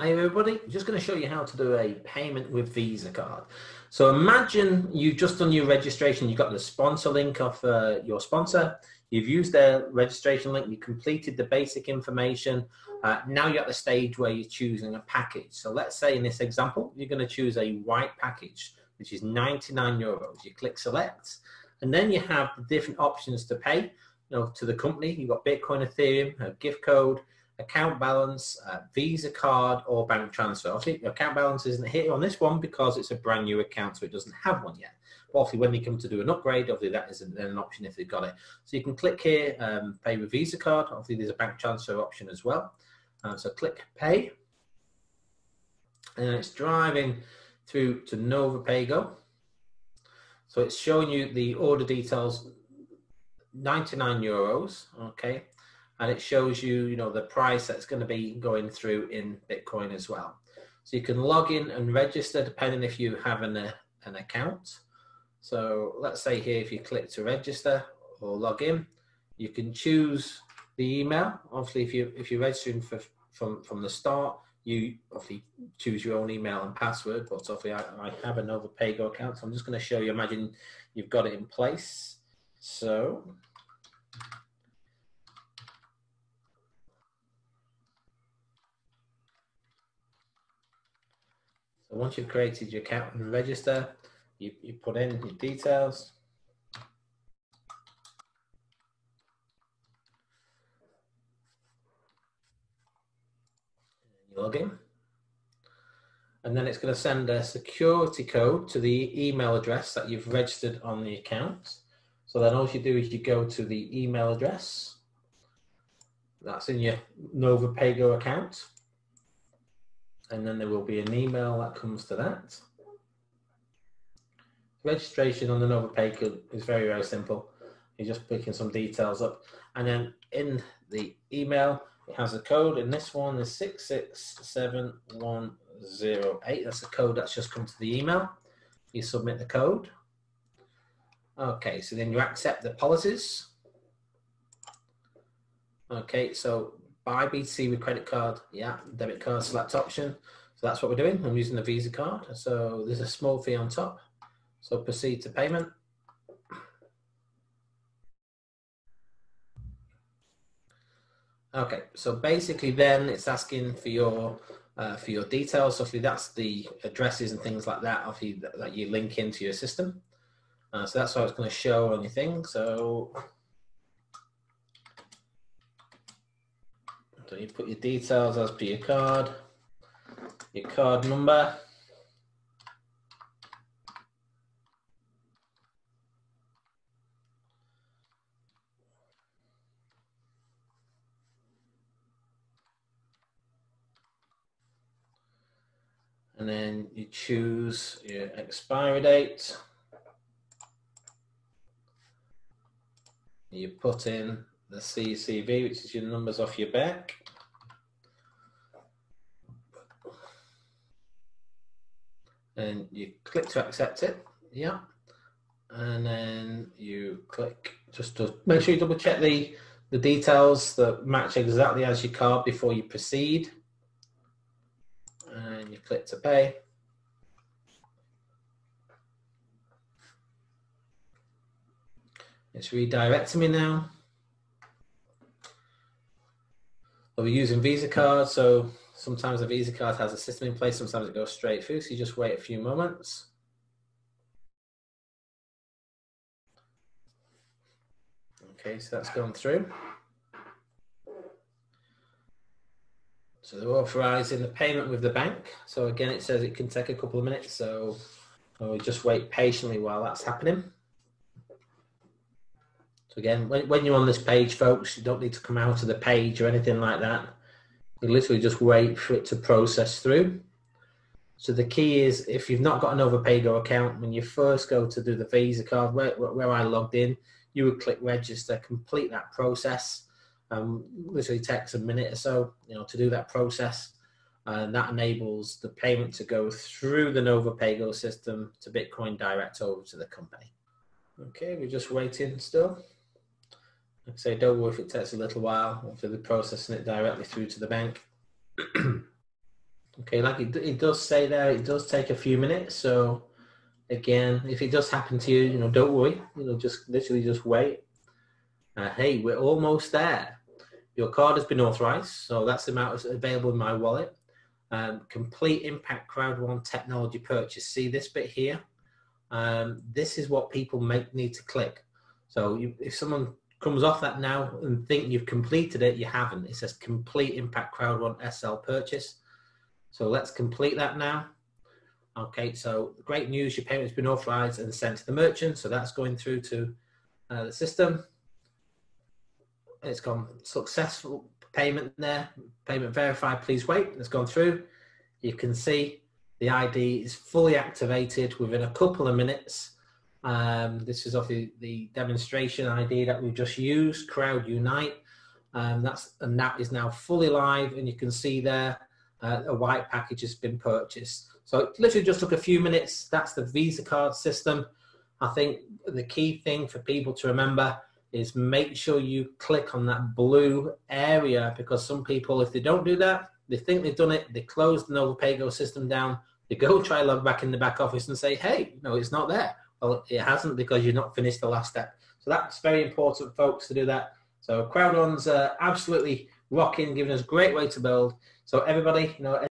Hi everybody, I'm just going to show you how to do a payment with Visa card. So imagine you've just done your registration, you've got the sponsor link of uh, your sponsor, you've used their registration link, you completed the basic information, uh, now you're at the stage where you're choosing a package. So let's say in this example, you're going to choose a white package, which is 99 euros. You click select, and then you have the different options to pay you know, to the company. You've got Bitcoin, Ethereum, a gift code, account balance, uh, Visa card, or bank transfer. Obviously, your account balance isn't here on this one because it's a brand new account, so it doesn't have one yet. But obviously, when they come to do an upgrade, obviously that isn't an option if they've got it. So you can click here, um, pay with Visa card. Obviously, there's a bank transfer option as well. Uh, so click pay, and it's driving through to Nova Pago. So it's showing you the order details, 99 euros, okay? And it shows you, you know, the price that's going to be going through in Bitcoin as well. So you can log in and register depending if you have an, uh, an account. So let's say here, if you click to register or log in, you can choose the email. Obviously, if you if you're registering for from from the start, you obviously choose your own email and password. But obviously, I, I have a Nova Pago account, so I'm just going to show you. Imagine you've got it in place. So So once you've created your account and register, you, you put in your details. You log in. And then it's going to send a security code to the email address that you've registered on the account. So then all you do is you go to the email address that's in your Nova Pago account and then there will be an email that comes to that. Registration on the Nova Pago is very, very simple. You're just picking some details up. And then in the email, it has a code, and this one is 667108. That's the code that's just come to the email. You submit the code. Okay, so then you accept the policies. Okay, so buy BTC with credit card, yeah, debit card select option. So that's what we're doing. I'm using the Visa card. So there's a small fee on top. So proceed to payment. Okay, so basically then it's asking for your uh, for your details. So that's the addresses and things like that obviously that, that you link into your system. Uh, so that's what it's going to show on your thing. So So you put your details as per your card, your card number. And then you choose your expiry date. You put in the CCV, which is your numbers off your back. And you click to accept it, yeah. And then you click just to make sure you double check the, the details that match exactly as your card before you proceed. And you click to pay. It's redirecting me now. We're using Visa card, so sometimes the Visa card has a system in place, sometimes it goes straight through, so you just wait a few moments. Okay, so that's gone through. So they're authorizing the payment with the bank. So again, it says it can take a couple of minutes, so we'll just wait patiently while that's happening again, when, when you're on this page, folks, you don't need to come out of the page or anything like that. You literally just wait for it to process through. So the key is if you've not got an Nova Pago account, when you first go to do the Visa card, where, where I logged in, you would click register, complete that process. Um, literally takes a minute or so, you know, to do that process. And that enables the payment to go through the Nova Pago system to Bitcoin direct over to the company. Okay, we're just waiting still. Say, don't worry if it takes a little while, after they're processing it directly through to the bank. Okay, like it, it does say there, it does take a few minutes. So again, if it does happen to you, you know, don't worry. You know, just literally just wait. Uh, hey, we're almost there. Your card has been authorized, so that's the amount available in my wallet. Um, complete impact crowd one technology purchase. See this bit here? Um, this is what people make need to click. So you, if someone comes off that now and think you've completed it, you haven't. It says complete impact crowd one SL purchase. So let's complete that now. Okay, so great news, your payment's been authorized and sent to the merchant. So that's going through to uh, the system. It's gone successful payment there. Payment verified, please wait. It's gone through. You can see the ID is fully activated within a couple of minutes. Um, this is obviously the demonstration ID that we've just used, Crowd Unite. Um, that's and that is now fully live, and you can see there uh, a white package has been purchased. So it literally just took a few minutes. That's the Visa card system. I think the key thing for people to remember is make sure you click on that blue area because some people, if they don't do that, they think they've done it, they close the Nova Pago system down, they go try log back in the back office and say, hey, no, it's not there. Well, it hasn't because you've not finished the last step. So that's very important, folks, to do that. So Crowd1's uh, absolutely rocking, giving us great way to build. So everybody, you know,